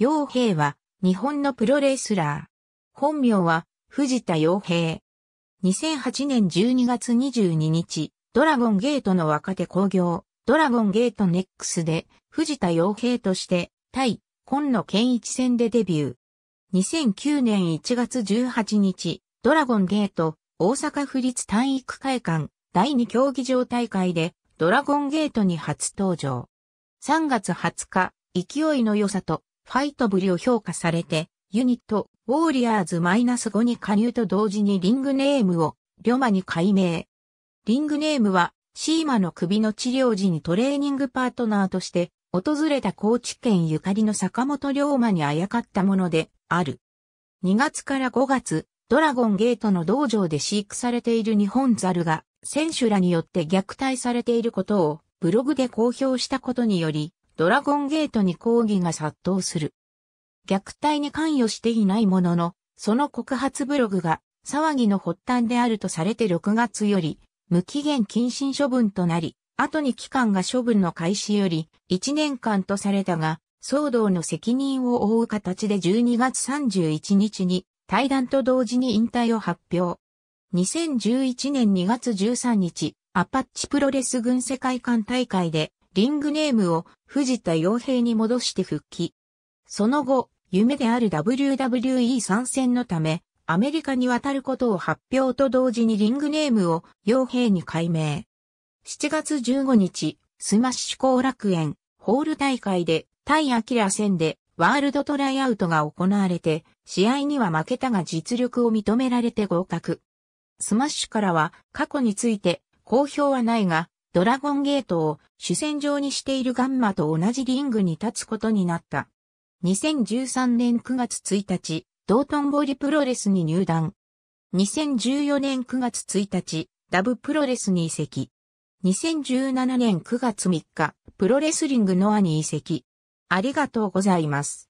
洋平は日本のプロレスラー。本名は藤田洋平。2008年12月22日、ドラゴンゲートの若手工業、ドラゴンゲートネックスで藤田洋平として対今野健一戦でデビュー。2009年1月18日、ドラゴンゲート大阪府立体育会館第2競技場大会でドラゴンゲートに初登場。3月20日、勢いの良さとファイトぶりを評価されて、ユニット、ウォーリアーズマイナス -5 に加入と同時にリングネームを、リョマに改名。リングネームは、シーマの首の治療時にトレーニングパートナーとして、訪れた高知県ゆかりの坂本龍馬にあやかったもので、ある。2月から5月、ドラゴンゲートの道場で飼育されている日本ザルが、選手らによって虐待されていることを、ブログで公表したことにより、ドラゴンゲートに抗議が殺到する。虐待に関与していないものの、その告発ブログが騒ぎの発端であるとされて6月より無期限謹慎処分となり、後に期間が処分の開始より1年間とされたが、騒動の責任を負う形で12月31日に対談と同時に引退を発表。2011年2月13日、アパッチプロレス軍世界観大会でリングネームを藤田洋平に戻して復帰。その後、夢である WWE 参戦のため、アメリカに渡ることを発表と同時にリングネームを洋平に改名。7月15日、スマッシュ後楽園、ホール大会で、対 AKIRA 戦でワールドトライアウトが行われて、試合には負けたが実力を認められて合格。スマッシュからは過去について公表はないが、ドラゴンゲートを主戦場にしているガンマと同じリングに立つことになった。2013年9月1日、道頓堀プロレスに入団。2014年9月1日、ダブプロレスに移籍。2017年9月3日、プロレスリングノアに移籍。ありがとうございます。